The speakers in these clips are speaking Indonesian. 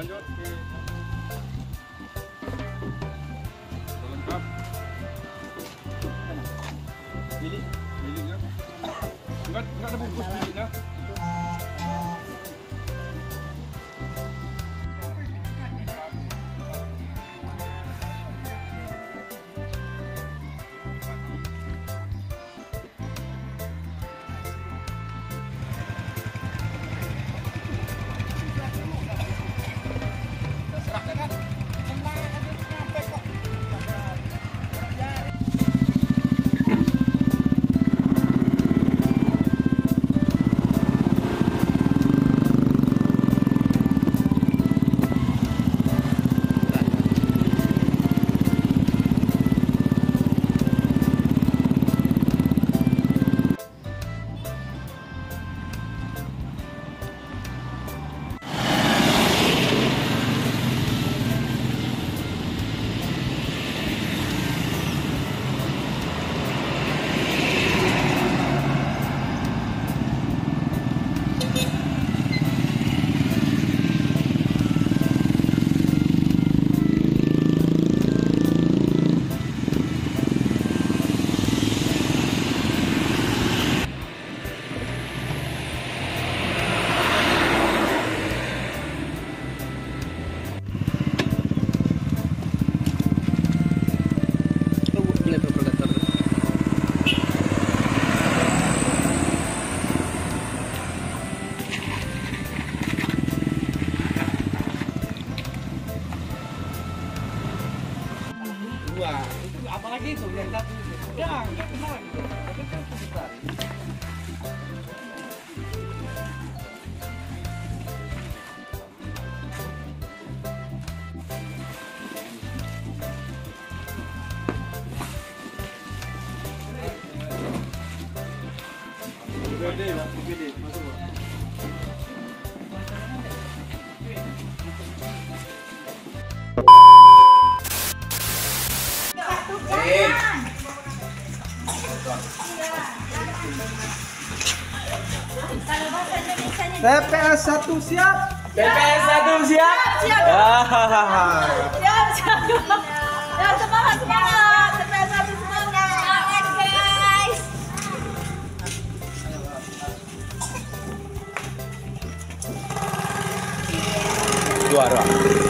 lanjut. Lengkap. Pilih, pilihnya. Enggak, enggak ada bungkus Да, я маленькая. Good day, that's a good day. TPS 1 siap. TPS 1 siap Siap. Hahaha. Siap, siap. Ya, semangat, semangat. TPS satu semangat. Semangat, guys. juara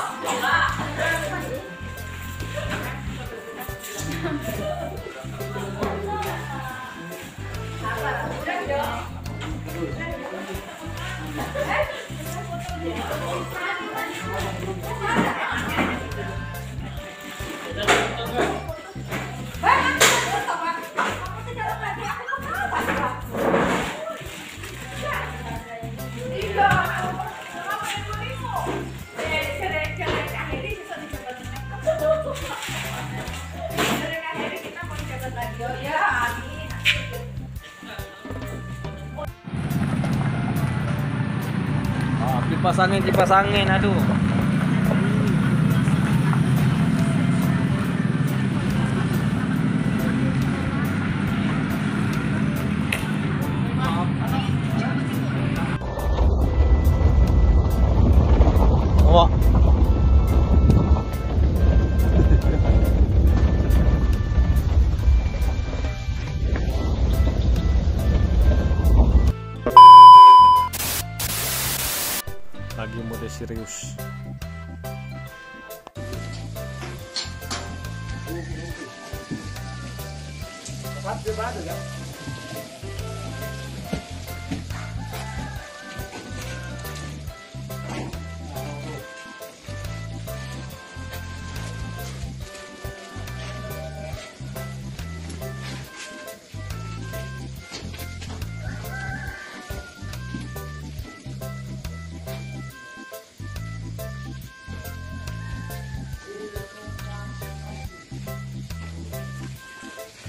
kipas angin kipas angin aduh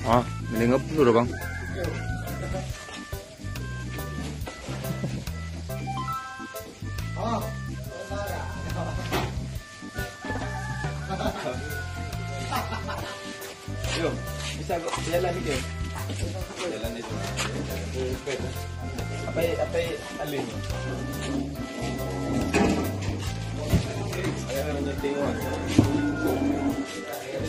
Ah, ini ngebul udah bang. Yo, bisa jalan dikit. Jalan itu. Apa apa alin? Ayo nak tengok.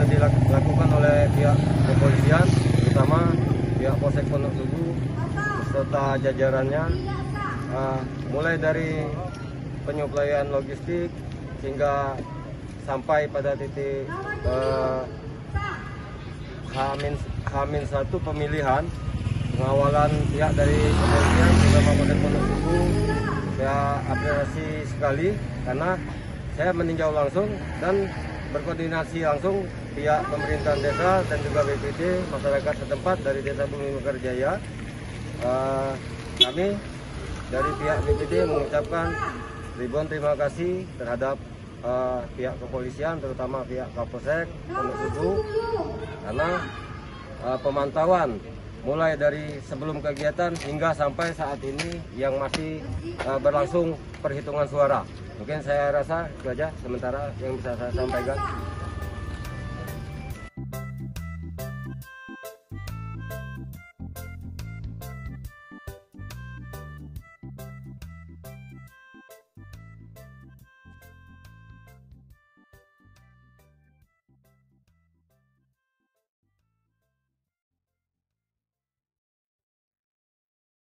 sudah dilakukan oleh pihak kepolisian, terutama pihak Polsek Pondok Tugu beserta jajarannya, Eh, mulai dari penyuplaian logistik hingga sampai pada titik eh, Hamin Hamin satu pemilihan. Pengawalan pihak dari kepolisian terutama Polsek Pondok Tugu saya apresiasi sekali karena saya meninjau langsung dan berkoordinasi langsung pihak pemerintahan desa dan juga BPD masyarakat setempat dari desa Bumi Mekar Jaya. Eh, kami dari pihak BPD mengucapkan ribuan terima kasih terhadap eh, pihak kepolisian terutama pihak Kapolsek Pondok Tugu karena eh, pemantauan mulai dari sebelum kegiatan hingga sampai saat ini yang masih berlangsung perhitungan suara. Mungkin saya rasa itu aja sementara yang bisa saya sampaikan.